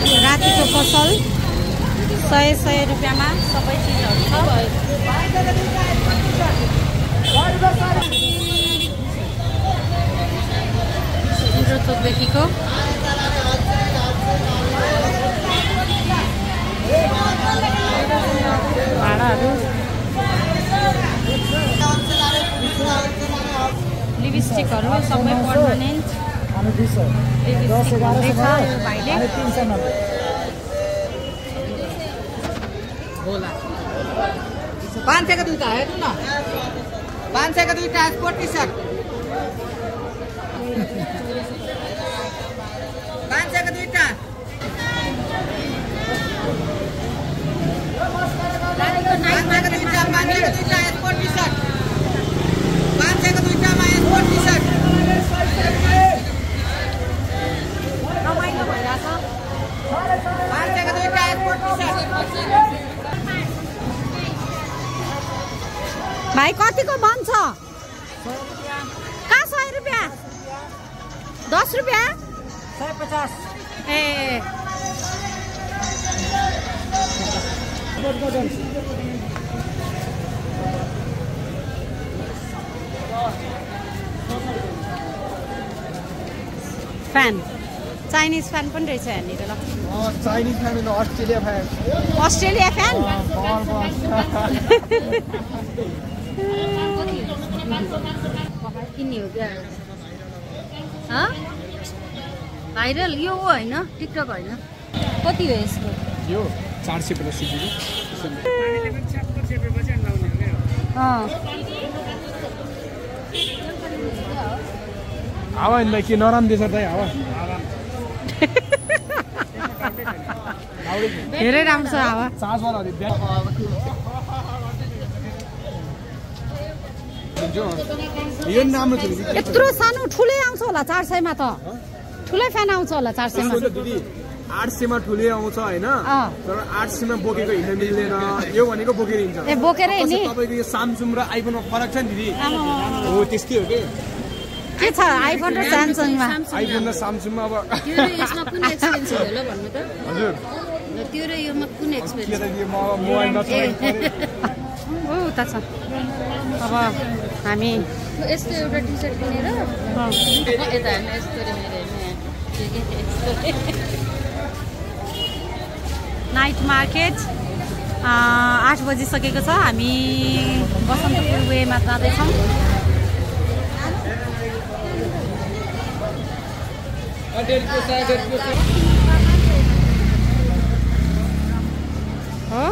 रातिको पसल सय सय रुपियाँमा सबै चिजहरू छ। भाडाहरू। लिपस्टिकहरू सबै पर्मानेन्ट। अनि दुई सय दस लिपस्टिक एघार भन्दैछ सय यो भाइले अनि तिन सय नब्बे। पाँच सयको दुईवटा हेर्नु न? पाँच सयको दुईवटा स्पोर्ट टी सर्ट पाँच सयको दुईवटा पाँच सयको दुईवटा पाँच सयको दुईवटा स्पोर्ट टी सर्ट पाँच सयको दुईवटामा स्पोर्ट टी सर्ट भाइ कतिको बन्छ कहाँ सय रुपियाँ? दस रुपियाँ? सय पचास। ए। फ्यान चाइनिज फ्यान पनि रहेछ यहाँनिर ल। Chinese fan Australia fan Australia fan किन्ने हो क्या हँ? भाइरल यो हो होइन टिकटक होइन। कति हो यसको? यो चार सय पचास अँ। हावा के नराम दिएछ दाइ हावा। धेरै राम्रो छ हावा। नि यत्रो सानो ठुलै आउँछ होला चार सयमा त। ठुलै फ्यान आउँछ होला चार सयमा। आठ सयमा ठुलै आउँछ होइन। तर आठ सयमा बोकेको हिँड्न मिल्दैन यो भनेको बोकेर हिँड्छ। ए बोकेर हिँड्ने? तपाईँको यो सामसुङ र आइफोनमा फरक छ नि दिदी। हो त्यस्तै हो कि? के छ आइफोन र स्यामसङमा आइफोन र सामसुङमा अब त्यो र यसमा कुन एक्सपेन्सिभ होला भन्नु त? हजुर। त्यो र योमा कुन के एक्सपेन्सिभ ऊ उता छ। अब हामी यस्तो एउटा टी सर्ट किनेर अँ, यता हेर्नु यस्तो। नाइट मार्केट आठ बजिसकेको छ। हामी बसन्तपुर वेमा जाँदैछौँ। हो?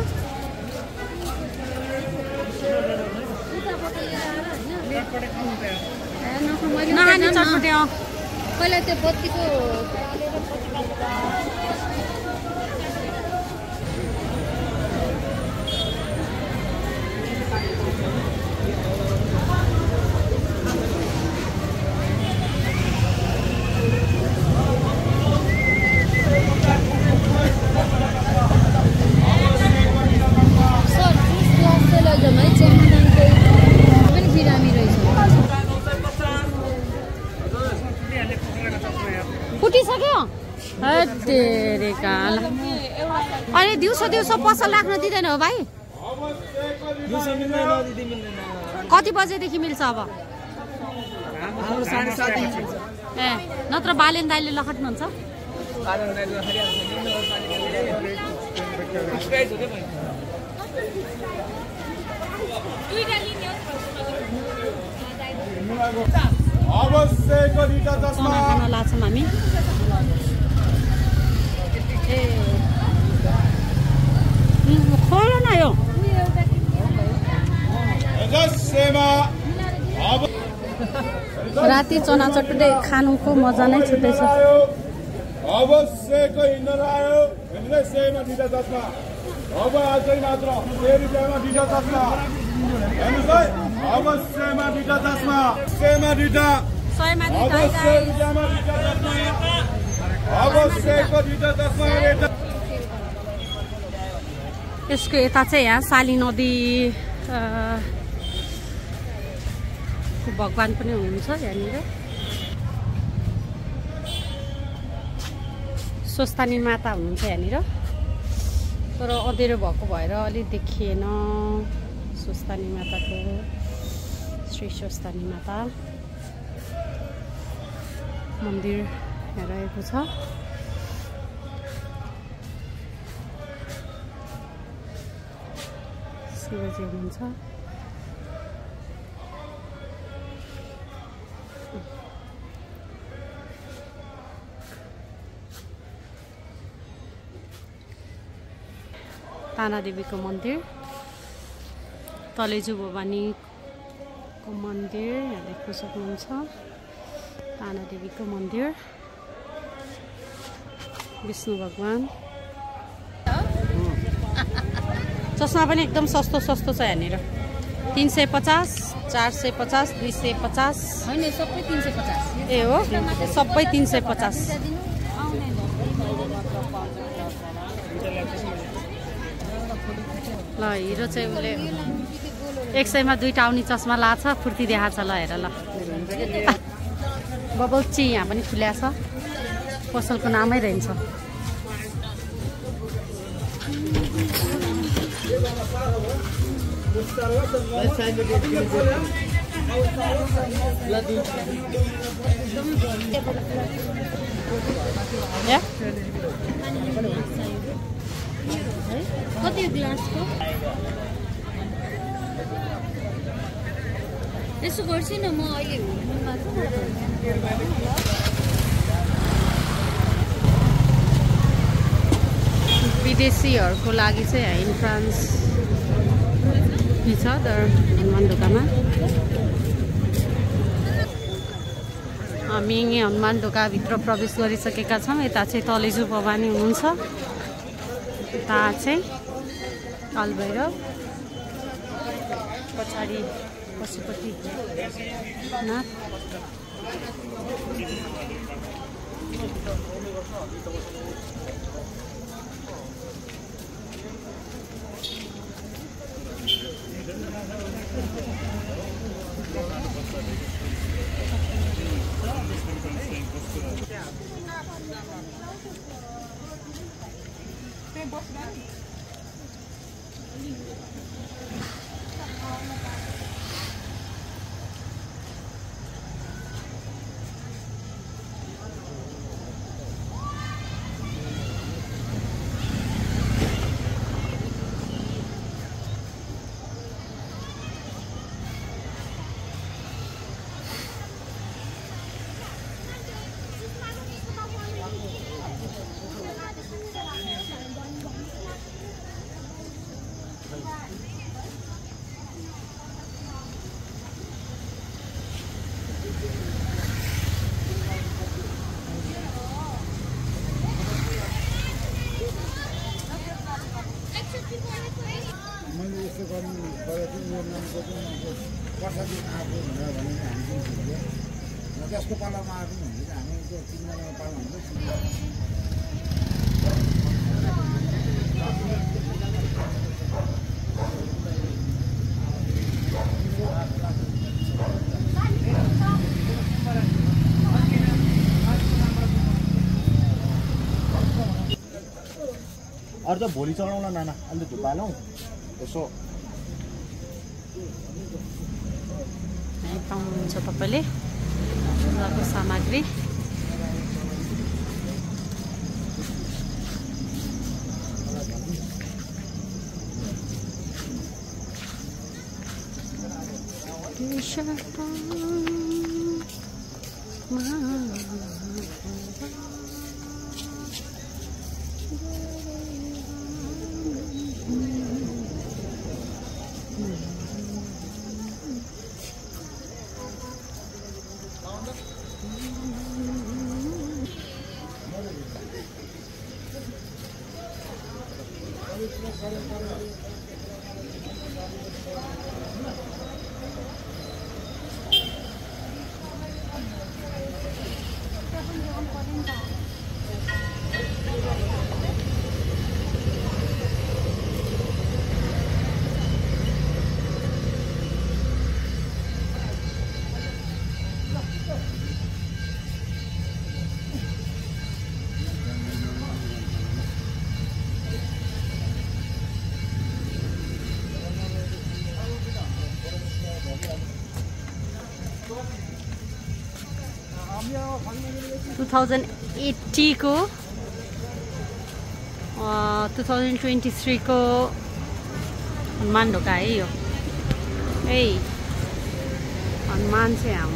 नहाने चटपट्या पहिला त्यो बत्तीको अहिले दिउँसो दिउँसो पसल राख्न दिँदैन हो भाइ। कति बजेदेखि मिल्छ अब? ए नत्र बालेन दाइले लखट्नुहुन्छ? चना खान लाग्छौँ हामी। खोल न यो राति चना खानुको मजा नै छुट्टै छ अवश्यको हिँडेर आयो हिँड्दै सेमा दुईटा चस्मा अब आजै मात्र सय रुपियाँमा दुईटा चस्मा हेर्नुहोस् है अवश्यमा दुईटा चस्मा सयमा दुईटा सयमा दुईटा यसको यता चाहिँ यहाँ साली नदी भगवान् पनि हुनुहुन्छ यहाँनिर। स्वस्तानी माता हुनुहुन्छ यहाँनिर। तर अँधेरो भएको भएर अलिक देखिएन स्वस्तानी माताको श्री स्वस्तानी माता। मन्दिर रहेको छ शिवजी हुनुहुन्छ तानादेवीको मन्दिर तलेजु भवानीको मन्दिर देख्न सक्नुहुन्छ तानादेवीको मन्दिर विष्णु भगवान्। चस्मा पनि एकदम सस्तो सस्तो छ यहाँनिर। तिन सय पचास चार सय पचास दुई सय पचास। होइन सबै तिन सय पचास। ए हो? सबै तिन सय पचास। ल हिरो चाहिँ उसले एक सयमा दुईवटा आउने चस्मा लाछ फुर्ती देखाएको छ ल हेर ल। बबल ची यहाँ पनि खुल्या छ। पसलको नामै रहन्छ। या? कति हो ग्लासको? यसो गर्छु न म अहिले। विदेशीहरूको लागि चाहिँ इन्ट्रान्स छ तर हनुमान ढोकामा हामी यहीँ हनुमान ढोकाभित्र प्रवेश गरिसकेका छौँ। यता चाहिँ तलेजु भवानी हुनुहुन्छ। यता चाहिँ कालभैरव। पछाडि पशुपति मैले यस्तो गर्नु थियो यो नामको चाहिँ अब वर्षाको आएको भनेर भने हामी पनि सुन्थ्यो र त्यसको पालामा आएको पनि हुन्छ। हामी त्यो तिनजना पाला हुन्छ अरू त भोलि चढाउँला नाना। अन्त धुप्पा हालौँ। puso. May pang sa papali. Ako sa magri. Isha pa, mahal. Two thousand एट्टीको two thousand twenty थ्रीको हनुमान ढोका है यो। ए हनुमान चाहिँ यहाँ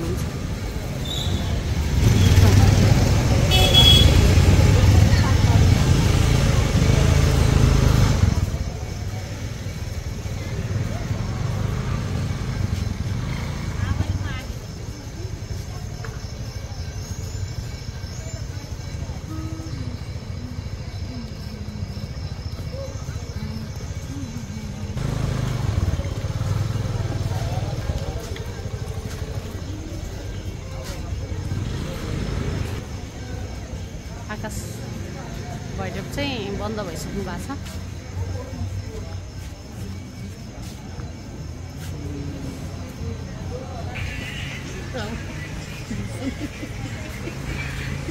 आकाश भैरव चाहिँ बन्द भइसक्नु भएको छ।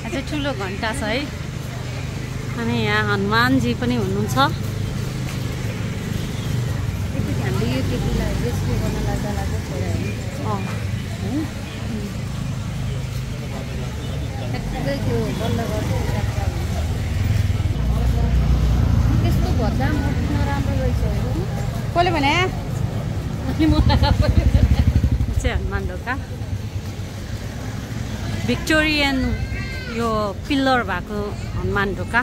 अझै ठुलो घन्टा छ है। अनि यहाँ हनुमानजी पनि हुनुहुन्छ। हामीले यो केटीलाई रेस्क्यु गर्न लाग्दा लाग्दा अँ। कसले भने? चाहिँ हनुमान ढोका भिक्टोरियन यो पिल्लर भएको हनुमान ढोका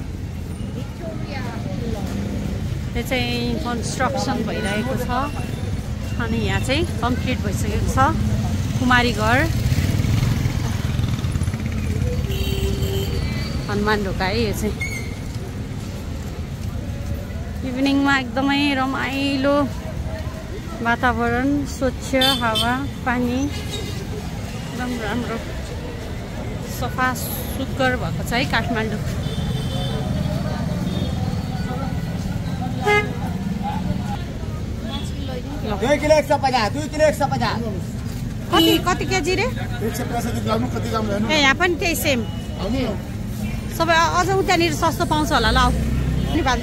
त्यो चाहिँ कन्स्ट्रक्सन भइरहेको छ। अनि यहाँ चाहिँ कम्प्लिट भइसकेको छ। कुमारी घर हनुमान ढोका है यो चाहिँ इभिनिङमा एकदमै रमाइलो वातावरण स्वच्छ हावा पानी एकदम राम्रो सफा सुग्घर भएको छ है काठमाडौँ कति कति केजी रे ए यहाँ पनि त्यही सेम सबै अझ उतानिर सस्तो पाउँछ होला ल यहाँ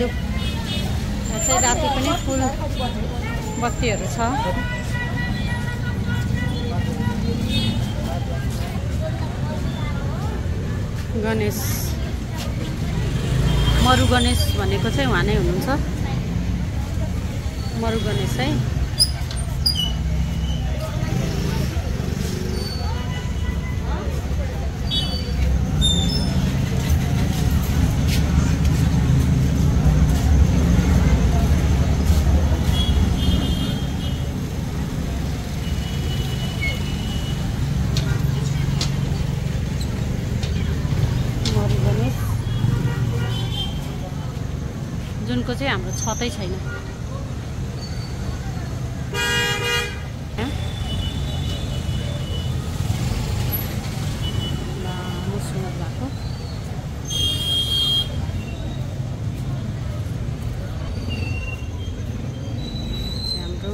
चाहिँ राति पनि फुल बत्तीहरू छ। गणेश। मरु गणेश भनेको चाहिँ उहाँ नै हुनुहुन्छ। मरु गणेश है मरु गणेश जुनको चाहिँ हाम्रो छतै छैन। भएको हाम्रो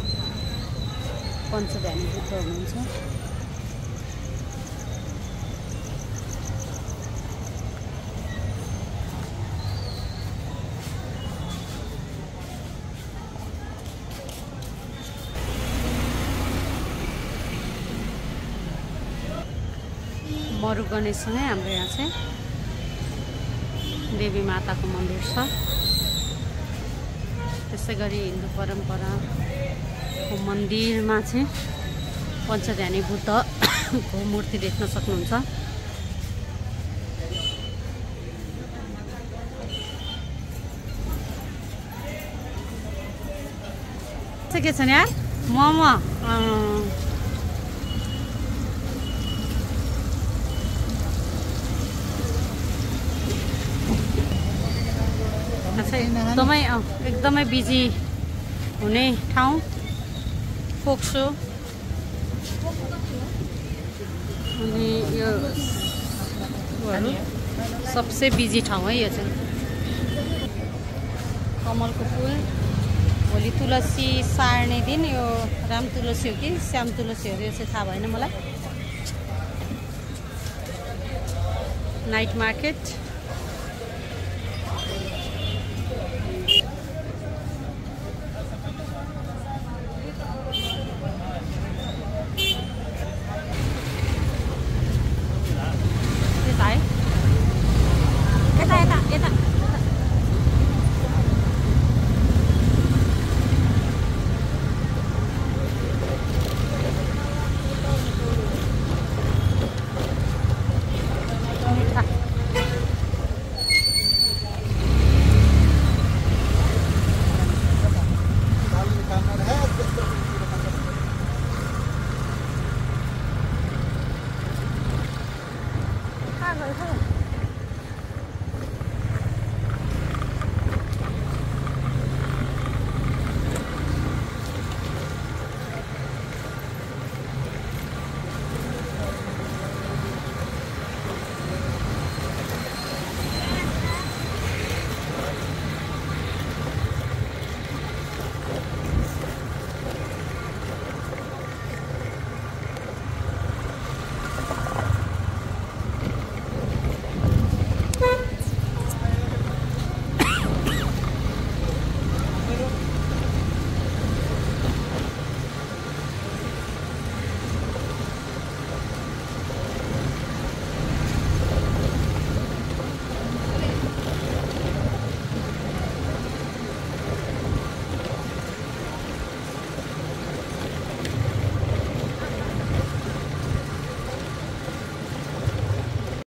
पञ्चध्यानी बुद्ध हुनुहुन्छ मरु गणेशसँगै हाम्रो यहाँ चाहिँ देवी माताको मन्दिर छ। त्यसै गरी हिन्दू परम्पराको मन्दिरमा चाहिँ पञ्चध्यानी बुद्धको मूर्ति देख्न सक्नुहुन्छ। के छ नि यार मोमो एकदमै एकदमै बिजी हुने ठाउँ। फोक्सो अनि यो सबसे बिजी ठाउँ है यो चाहिँ। कमलको फुल। भोलि तुलसी सार्ने दिन यो राम तुलसी हो कि श्याम तुलसी हो यो चाहिँ थाहा भएन मलाई। Night market. 感觉